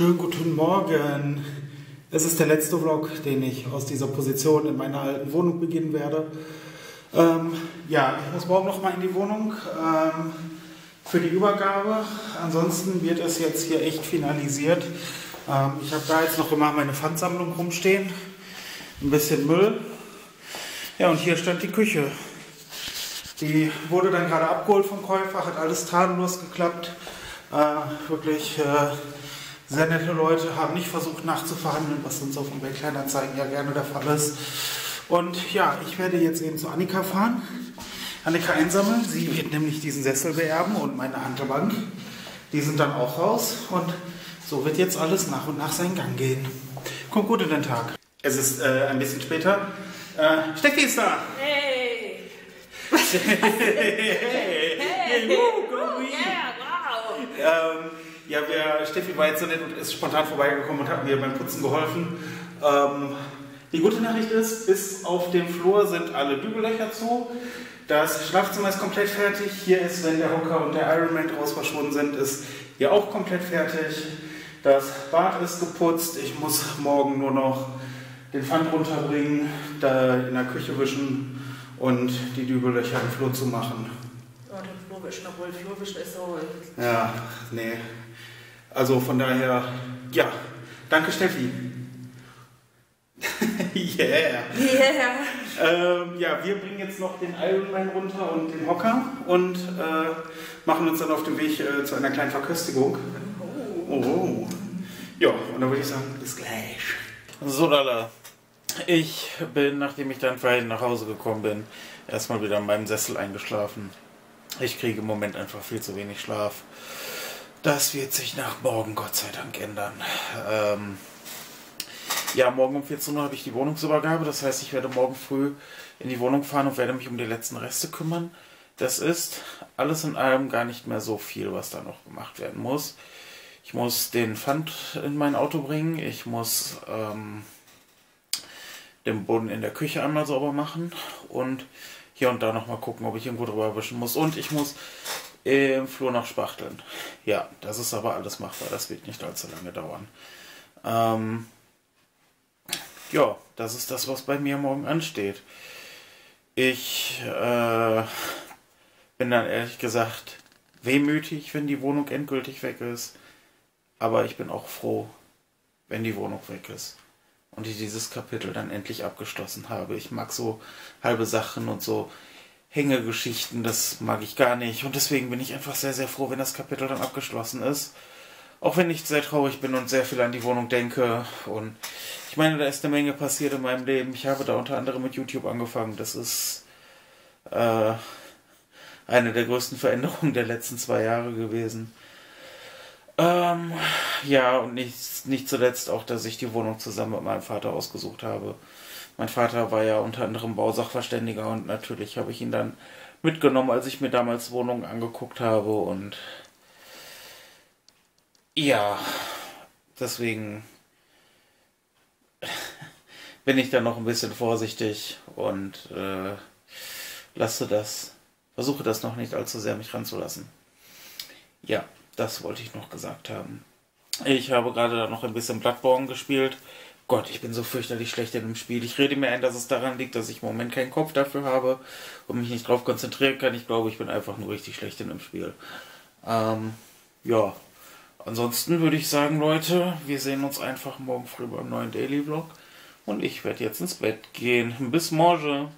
Schönen guten Morgen. Es ist der letzte Vlog, den ich aus dieser Position in meiner alten Wohnung beginnen werde. Ähm, ja, ich muss morgen noch mal in die Wohnung ähm, für die Übergabe. Ansonsten wird es jetzt hier echt finalisiert. Ähm, ich habe da jetzt noch immer meine Pfandsammlung rumstehen. Ein bisschen Müll. Ja, und hier stand die Küche. Die wurde dann gerade abgeholt vom Käufer, hat alles tadellos geklappt. Äh, wirklich äh, sehr nette Leute, haben nicht versucht nachzuverhandeln, was uns auf eBay Kleinanzeigen ja gerne der Fall ist. Und ja, ich werde jetzt eben zu Annika fahren, Annika einsammeln. Sie wird nämlich diesen Sessel beerben und meine Handelbank. Die sind dann auch raus und so wird jetzt alles nach und nach seinen Gang gehen. Kommt gut in den Tag. Es ist äh, ein bisschen später. Äh, Steffi ist da! Hey! hey, hey, hey, go me. Yeah, wow! Ähm, ja, wir, Steffi war jetzt so nett und ist spontan vorbeigekommen und hat mir beim Putzen geholfen. Ähm, die gute Nachricht ist, bis auf dem Flur sind alle Bügellöcher zu. Das Schlafzimmer ist komplett fertig. Hier ist, wenn der Hocker und der Ironman draus verschwunden sind, ist hier auch komplett fertig. Das Bad ist geputzt. Ich muss morgen nur noch den Pfand runterbringen, da in der Küche wischen und die Dübellöcher im Flur zu machen. Oh, den Flurwischen, obwohl Flurwischen ist so. Ja, nee. Also von daher, ja, danke Steffi. yeah. Yeah! Ähm, ja, wir bringen jetzt noch den Ironman runter und den Hocker und äh, machen uns dann auf den Weg äh, zu einer kleinen Verköstigung. Oh. Ja, und dann würde ich sagen, bis gleich. So, Lala. Ich bin, nachdem ich dann vorhin nach Hause gekommen bin, erstmal wieder in meinem Sessel eingeschlafen. Ich kriege im Moment einfach viel zu wenig Schlaf. Das wird sich nach morgen Gott sei Dank ändern. Ähm, ja, morgen um 14 Uhr habe ich die Wohnungsübergabe. Das heißt, ich werde morgen früh in die Wohnung fahren und werde mich um die letzten Reste kümmern. Das ist alles in allem gar nicht mehr so viel, was da noch gemacht werden muss. Ich muss den Pfand in mein Auto bringen. Ich muss ähm, den Boden in der Küche einmal sauber machen und hier und da nochmal gucken, ob ich irgendwo drüber wischen muss. Und ich muss im Flur noch spachteln. Ja, das ist aber alles machbar. Das wird nicht allzu lange dauern. Ähm, ja, das ist das, was bei mir morgen ansteht. Ich äh, bin dann ehrlich gesagt wehmütig, wenn die Wohnung endgültig weg ist. Aber ich bin auch froh, wenn die Wohnung weg ist. Und ich dieses Kapitel dann endlich abgeschlossen habe. Ich mag so halbe Sachen und so Hängegeschichten, das mag ich gar nicht. Und deswegen bin ich einfach sehr, sehr froh, wenn das Kapitel dann abgeschlossen ist. Auch wenn ich sehr traurig bin und sehr viel an die Wohnung denke. Und ich meine, da ist eine Menge passiert in meinem Leben. Ich habe da unter anderem mit YouTube angefangen. Das ist äh, eine der größten Veränderungen der letzten zwei Jahre gewesen. Ähm, ja, und nicht, nicht zuletzt auch, dass ich die Wohnung zusammen mit meinem Vater ausgesucht habe. Mein Vater war ja unter anderem Bausachverständiger und natürlich habe ich ihn dann mitgenommen, als ich mir damals Wohnungen angeguckt habe und ja, deswegen bin ich dann noch ein bisschen vorsichtig und äh, lasse das, versuche das noch nicht allzu sehr mich ranzulassen. Ja, das wollte ich noch gesagt haben. Ich habe gerade noch ein bisschen Bloodborne gespielt. Gott, ich bin so fürchterlich schlecht in dem Spiel. Ich rede mir ein, dass es daran liegt, dass ich im Moment keinen Kopf dafür habe und mich nicht darauf konzentrieren kann. Ich glaube, ich bin einfach nur richtig schlecht in dem Spiel. Ähm, ja. Ansonsten würde ich sagen, Leute, wir sehen uns einfach morgen früh beim neuen Daily Vlog. Und ich werde jetzt ins Bett gehen. Bis morgen.